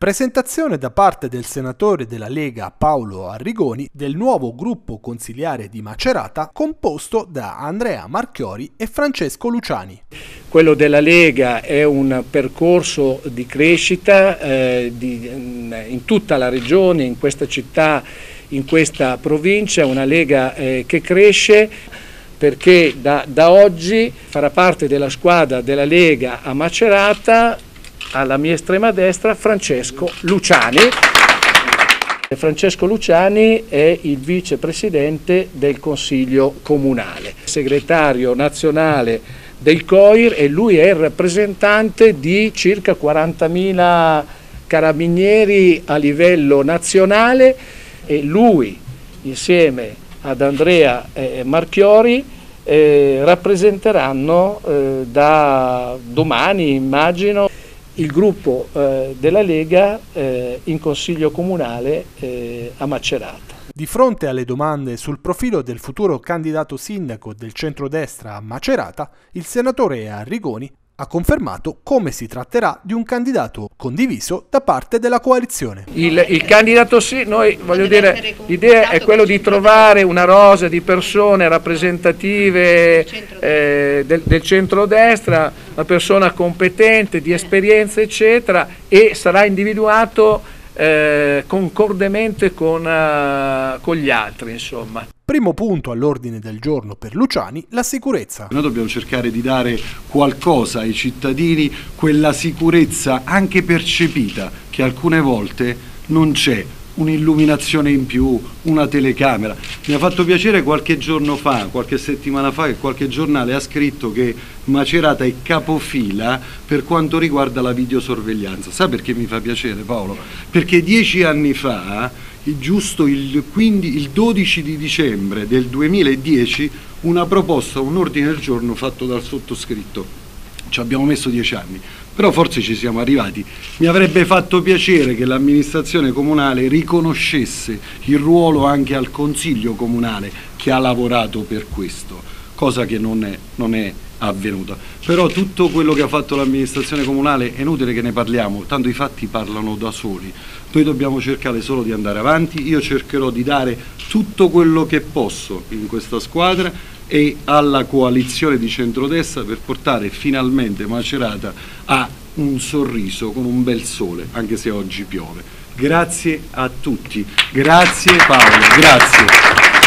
Presentazione da parte del senatore della Lega Paolo Arrigoni del nuovo gruppo consiliare di Macerata composto da Andrea Marchiori e Francesco Luciani. Quello della Lega è un percorso di crescita eh, di, in tutta la regione, in questa città, in questa provincia, una Lega eh, che cresce perché da, da oggi farà parte della squadra della Lega a Macerata alla mia estrema destra Francesco Luciani. Francesco Luciani è il vicepresidente del Consiglio Comunale, segretario nazionale del COIR e lui è il rappresentante di circa 40.000 carabinieri a livello nazionale e lui insieme ad Andrea Marchiori eh, rappresenteranno eh, da domani immagino il gruppo eh, della Lega eh, in Consiglio Comunale eh, a Macerata. Di fronte alle domande sul profilo del futuro candidato sindaco del centrodestra a Macerata, il senatore Arrigoni ha confermato come si tratterà di un candidato condiviso da parte della coalizione. Il, il candidato sì, noi voglio dire, l'idea è quello di trovare una rosa di persone rappresentative eh, del, del centrodestra, una persona competente, di esperienza eccetera e sarà individuato eh, concordemente con, uh, con gli altri insomma. Primo punto all'ordine del giorno per Luciani, la sicurezza. Noi dobbiamo cercare di dare qualcosa ai cittadini, quella sicurezza anche percepita che alcune volte non c'è un'illuminazione in più, una telecamera. Mi ha fatto piacere qualche giorno fa, qualche settimana fa, che qualche giornale ha scritto che Macerata è capofila per quanto riguarda la videosorveglianza. Sa perché mi fa piacere Paolo? Perché dieci anni fa, giusto il, 15, il 12 di dicembre del 2010, una proposta, un ordine del giorno fatto dal sottoscritto ci abbiamo messo dieci anni, però forse ci siamo arrivati. Mi avrebbe fatto piacere che l'amministrazione comunale riconoscesse il ruolo anche al Consiglio comunale che ha lavorato per questo, cosa che non è, non è avvenuta. Però tutto quello che ha fatto l'amministrazione comunale è inutile che ne parliamo, tanto i fatti parlano da soli. Noi dobbiamo cercare solo di andare avanti, io cercherò di dare tutto quello che posso in questa squadra e alla coalizione di centrodestra per portare finalmente Macerata a un sorriso con un bel sole, anche se oggi piove. Grazie a tutti, grazie Paolo, grazie.